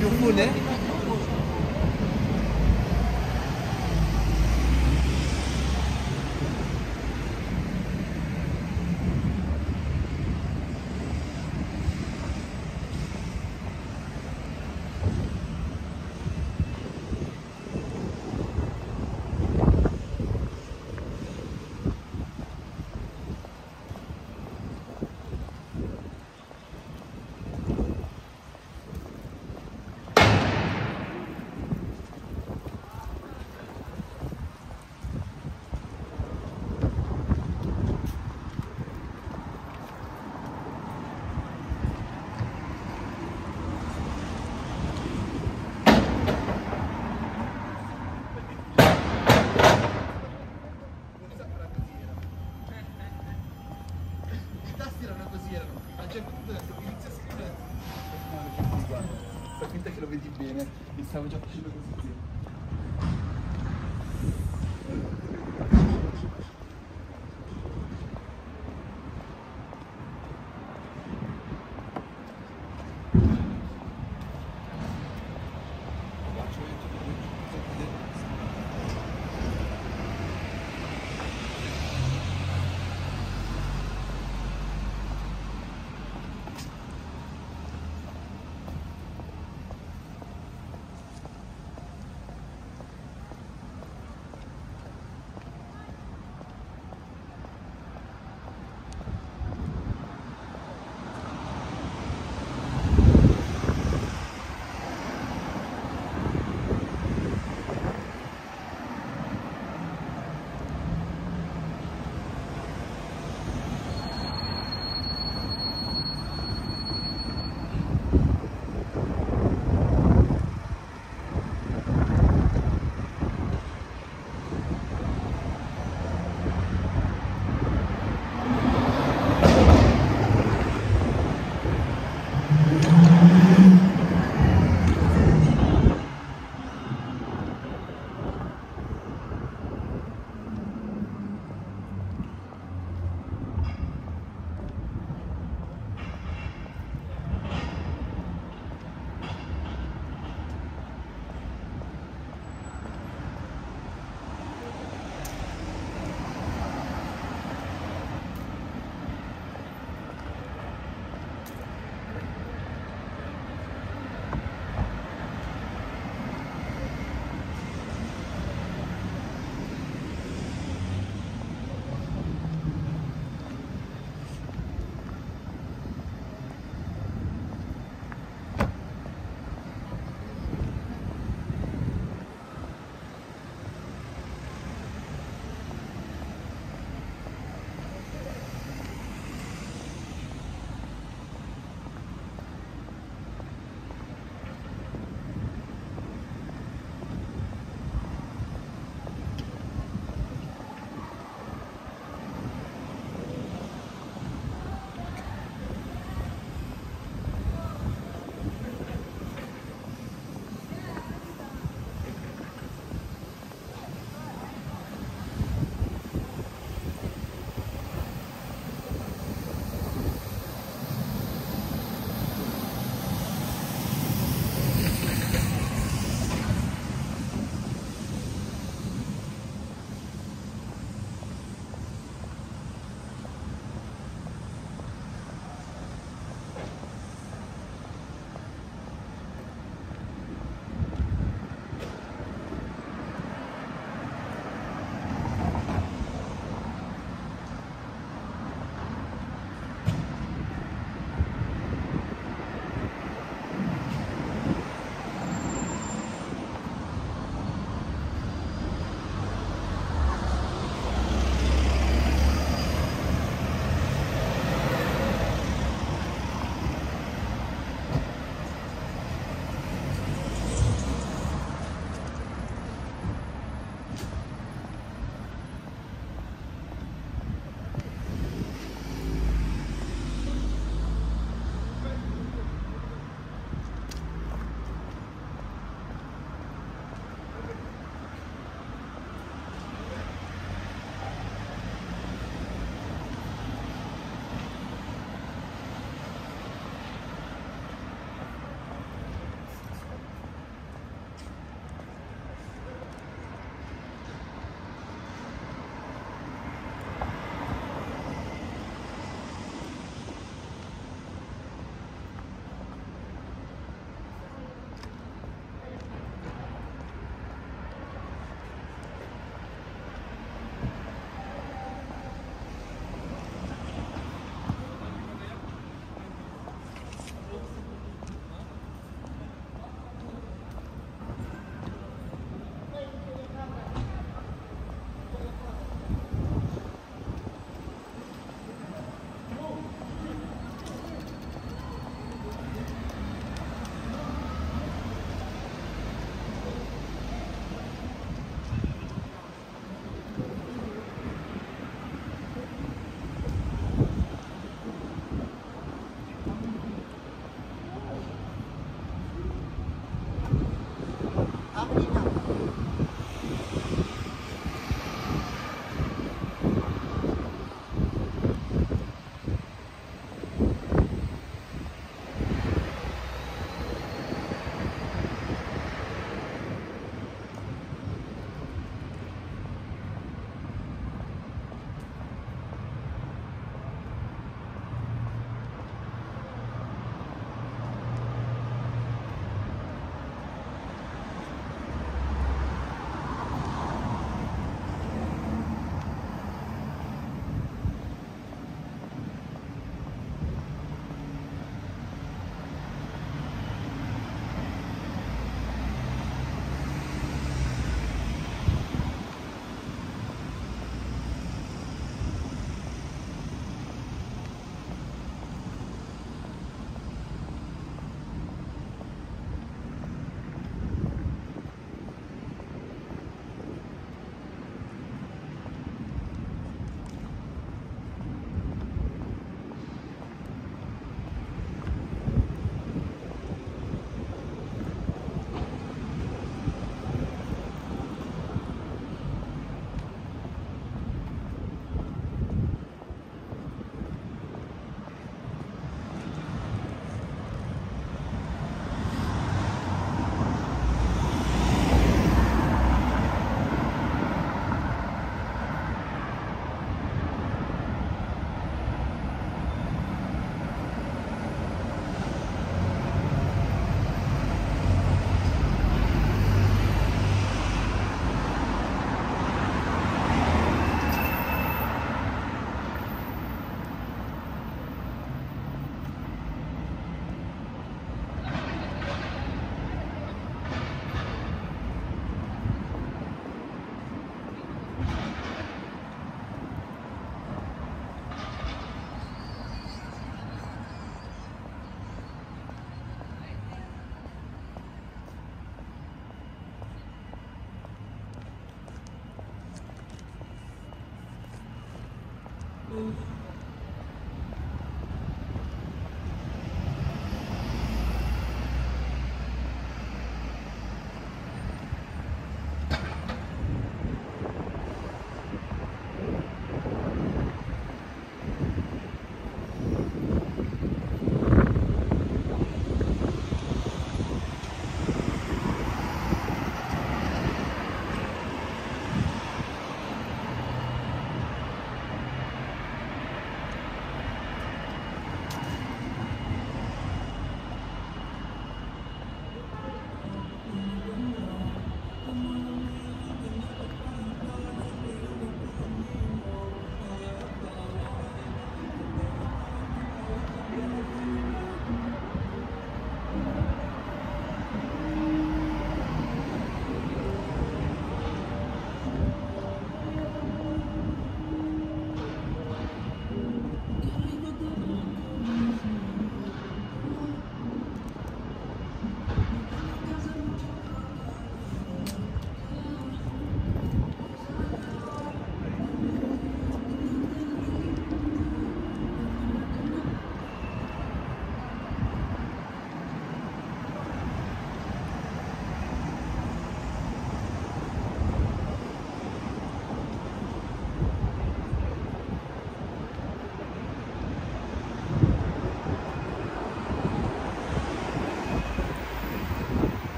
6분에?